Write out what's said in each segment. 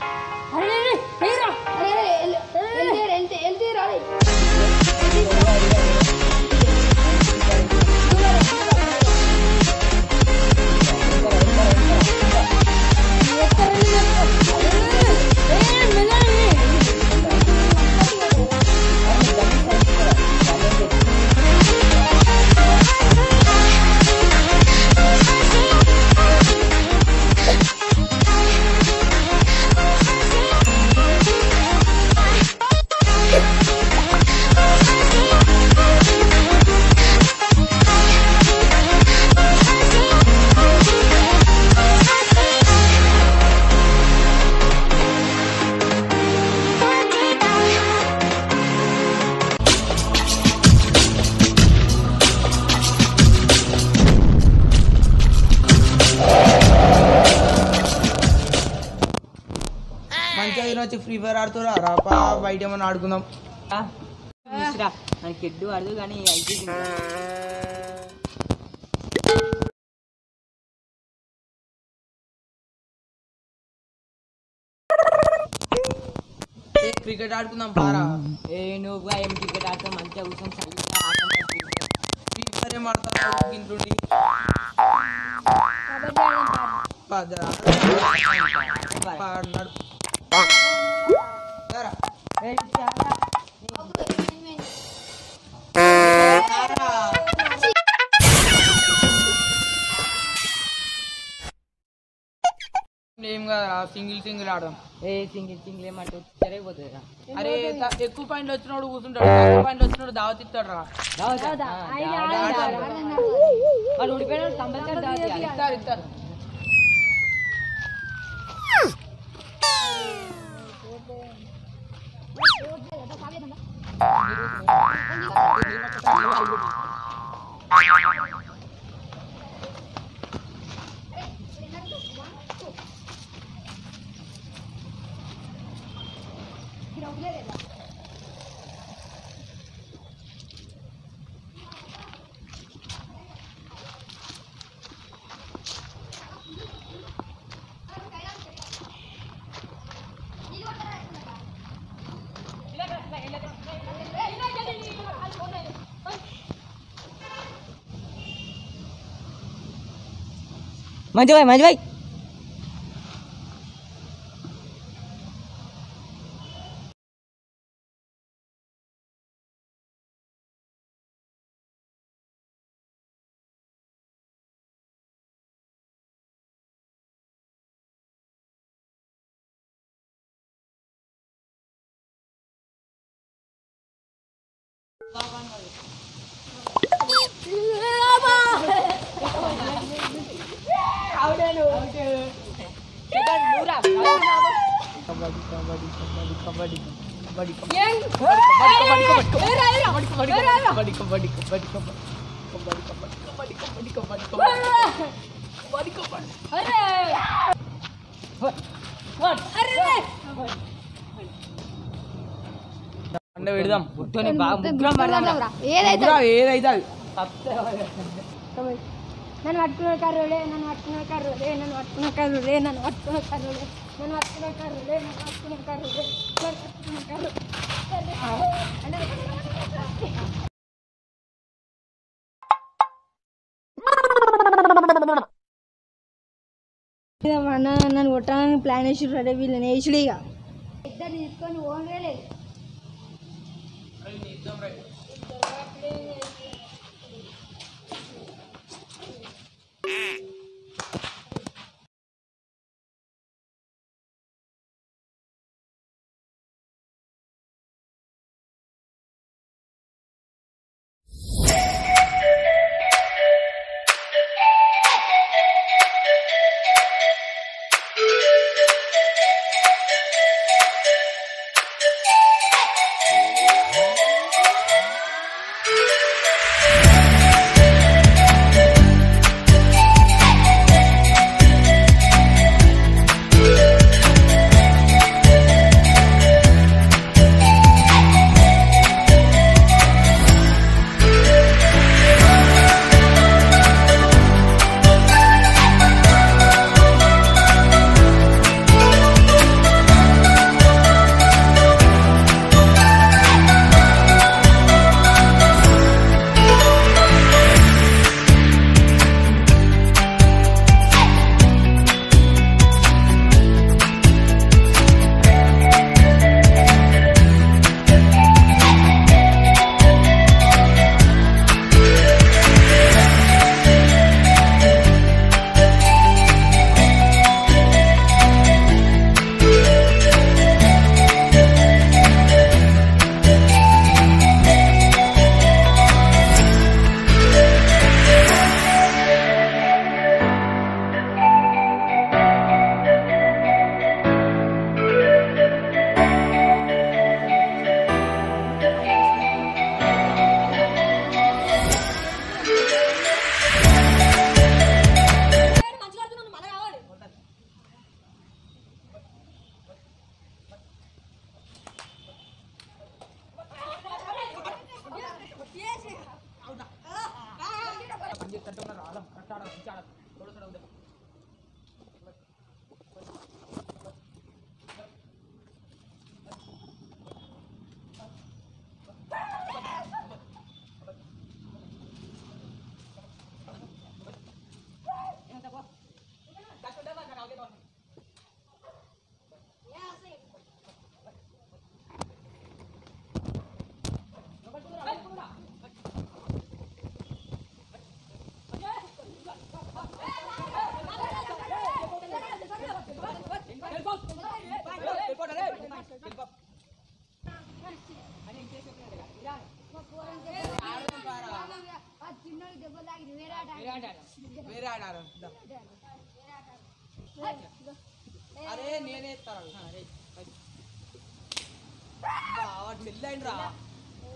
あれ తినొచ్చి free fire ఆడుతురా? రాపా బయట ఏమన్నా ఆడుకుందాం. నాకు ఎడ్డు అడదు కానీ క్రికెట్ ఆడుకుందాం పారా. ఏ నువ్వు ఏం క్రికెట్ ఆడతావు? మంచిగా కూర్చొని ఆడతాం ఫ్రీ ఫైర్ ఏం ఇంట్లోండి పదరా. సింగిల్ సింగిల్ ఆడదాం ఏ సింగిల్ సింగిల్ ఏమంటే సరిపోతుంది రా అరే త- ఎక్కువ పాయింట్లు వచ్చినోడు కూర్చుంటాడు తక్కువ పాయింట్లు వచ్చినోడు దావత్ ఇస్తాడు రా వాళ్ళు ఊడిపోయిన కంపల్సరీ దాటి ఇస్తారు ఇస్తారు మంచి బాయ్ 慢点喂，慢点喂。పెడదాం ఏదైతే ఏదైతే ನಾನು ಹೊಟ್ಕೊಳ ಕಾರೋಳೆ ನಾನು ಹೊಟ್ಕೊಳ ಕಾರೋಳೆ ನಾನು ಹೊಟ್ಕೊಳ ನಾನು ಹೊಟ್ಕೊಳ ನಾನು ಹೊಟ್ಕೊಳ ಕಾರೋಳೆ ನಾನು ನನ್ನ ಕಾರೋಳೆ ಅಣ್ಣ ನಾನು ಒಟ್ಟಾಗ ಪ್ಲಾನ್ ಇಶ್ಯೂ ರೆಡಿ ನಾನು ಇಶ್ಲಿ ಈಗ? ಇದ್ದ Ah. विचार थोडं सर उद्या ఏంట్రా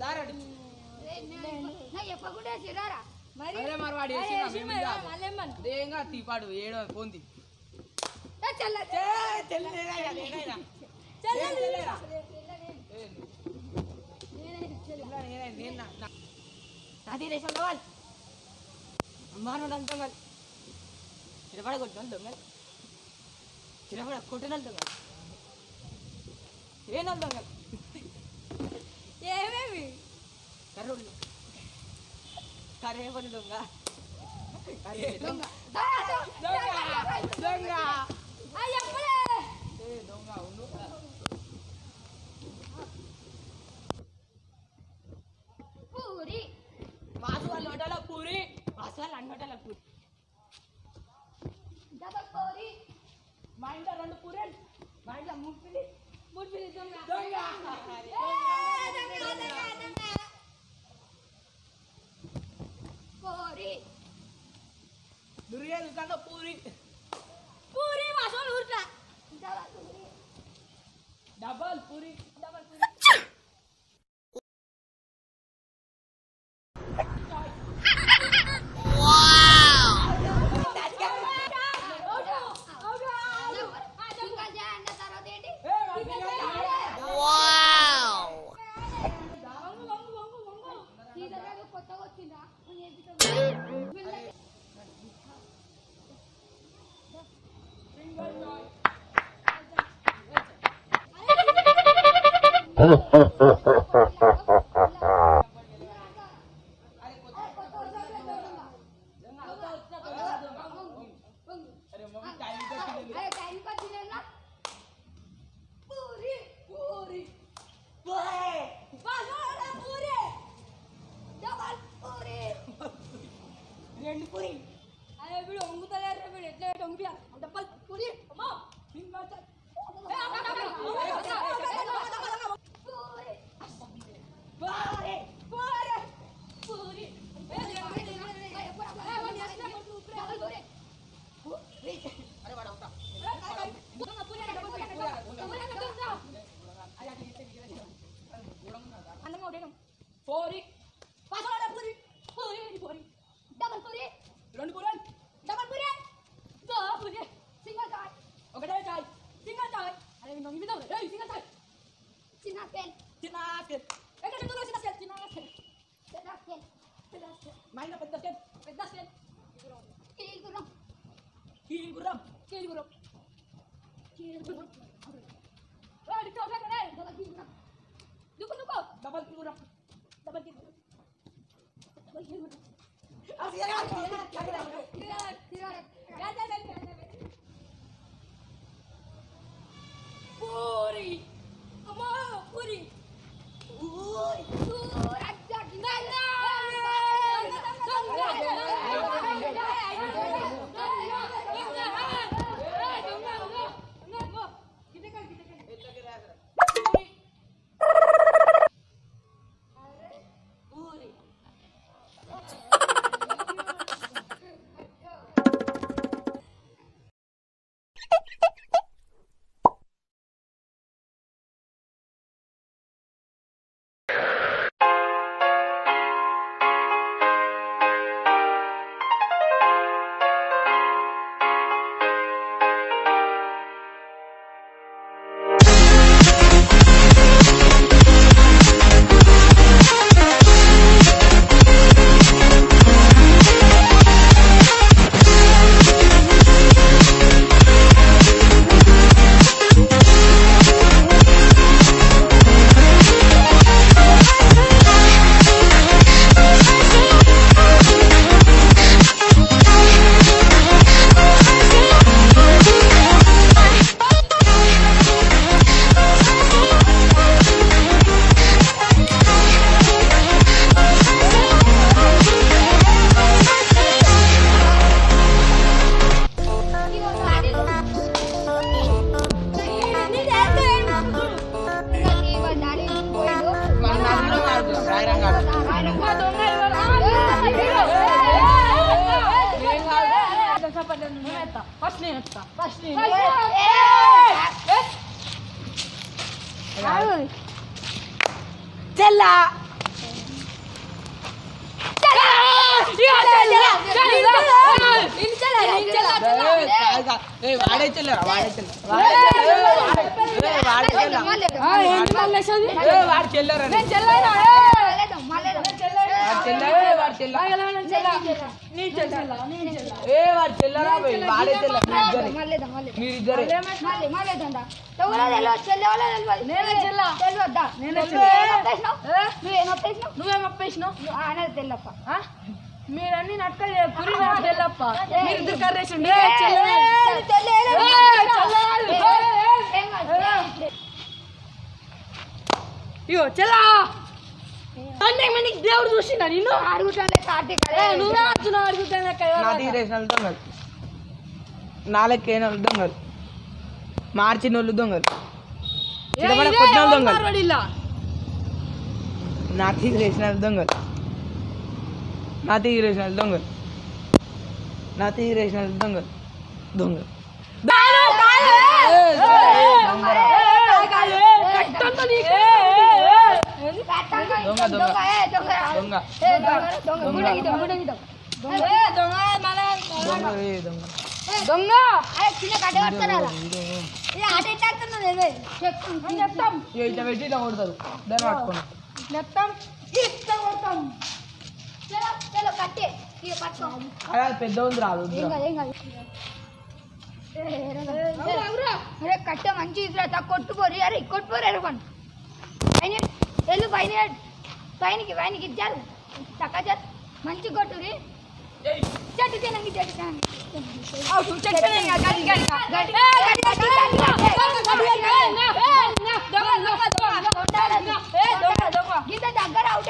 దారాడు మరే మరవాడు ఏంగా తీపాడు ఏడో పోంది నాది రేషన్ కావాలి అమ్మాను దొంగలు చిరపడ కొట్టిన దొంగలు చిరపడ కొట్టిన దొంగలు ఏనాలు దొంగలు ఏమేమి? కర్రుళ్ళు. కరేవని దొంగ. దొంగ. దొంగ. దొంగ. ఉండు పూరి వాసు వాళ్ళ నోటల పూరి. వాసు వాళ్ళ అన్నోటల పూరి. డబల్ పూరి. మా ఇంట్లో రెండు పూరే మా ఇంట్లో ముప్పిది ముప్పిది దొంగ. దొంగ. పూరి. దుర్యాలు కదా పూరి. పూరి మాసం ఊర్లా double Puri. 40 Puri! Come on, Puri! Puri! Puri! ఇక ఇద్దరు తీసుకొని ఓన్గా లేదు ఫస్ట్ నేను వస్తా ఫస్ట్ చెల్లా వాడే చెల్లరా వాడే చెల్లరా వాడే చెల్లరా వాడు చెల్లరా వాడు చెల్లరా వాడు చెల్ల ఏ వాడు చెల్లరా బై, వాడే చెల్ల మీరిద్దరే మీరిద్దరే నువ్వేం అప్పేసినావు తెల్లప్ప మీరన్నీ నక్కలు పురి తెల్లప్ప మీరు ఇద్దరు కర్రేసి ఉండే ఇగో చెల్లా మనకి దేవుడు చూసిన నిన్ను? అడుగుతానే నువ్వే వచ్చినావు అడుగుతాను నా తీరేసిన వాళ్ళు దొంగలు. నాలుగైన దొంగలు. మార్చిన వాళ్ళు దొంగలు. కొట్టిన నా తీరేసిన వాళ్ళు దొంగలు. నా తీరేసిన వాళ్ళు దొంగలు. నా తీరేసిన వాళ్ళు దొంగలు దొంగలు దొంగ. దొంగ దొంగ. దొంగ. దొంగ దొంగ చిన్న కట్ట కడతారా ఆట చెప్తాం ఇట్లా పెట్టి ఇట్లా కొడతారు దాన్ని పట్టుకోండి నెత్తం ఇట్లా కొడతాం చలో చలో కట్టే పెద్ద ఉంది రాదు కట్ట మంచి కొట్టుకోరి. అరే కొట్టుకోరు ఎరపండి పైన వెళ్ళు పైన పైనకి పైనకి ఇచ్చారు చక్క చారు మంచి కొట్టురి చెట్టు తినంగి చెట్టు తినంగి అవును చెట్టు గడి గడి గడ్డి గడ్డి గడ్డి గీత దగ్గర అవుట్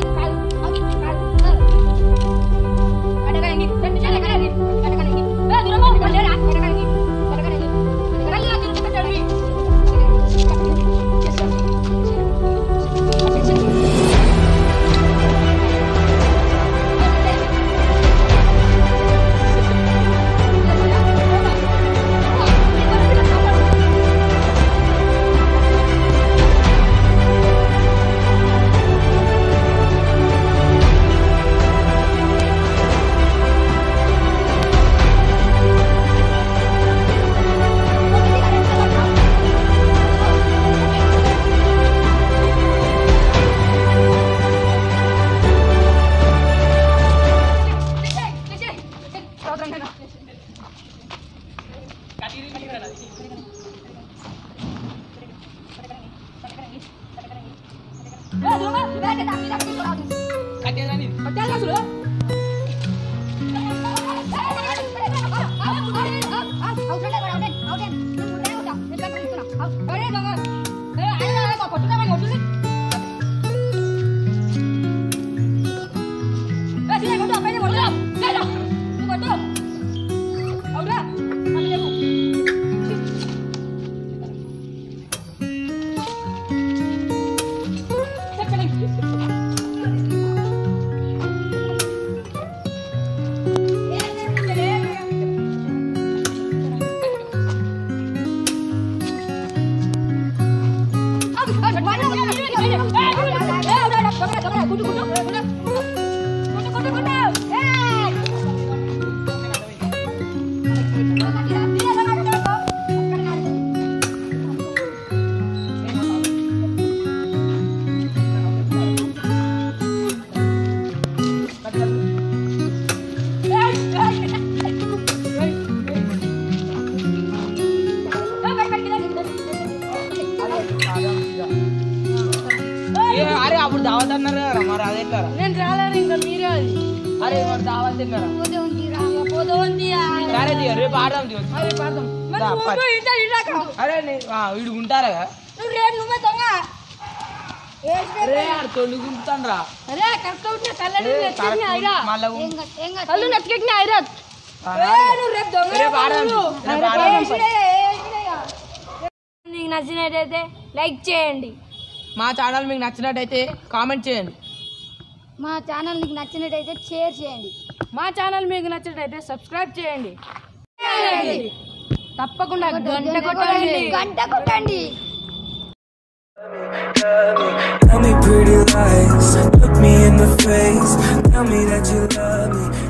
అరే నీ- ఆ, వీడు ఉంటారా రేపు నువ్వే దొంగ అరే కరెక్ట్ ఉంటే. కళ్ళు. నీకు నచ్చినట్టయితే లైక్ చేయండి. మా ఛానల్ మీకు నచ్చినట్టయితే కామెంట్ చేయండి. మా ఛానల్ నీకు నచ్చినట్టయితే షేర్ చేయండి. మా ఛానల్ మీకు నచ్చినట్టయితే సబ్స్క్రైబ్ చేయండి. తప్పకుండా గంట కొట్టండి గంట కొట్టండి Tell me pretty lies, look me in the face. Tell me that you love me.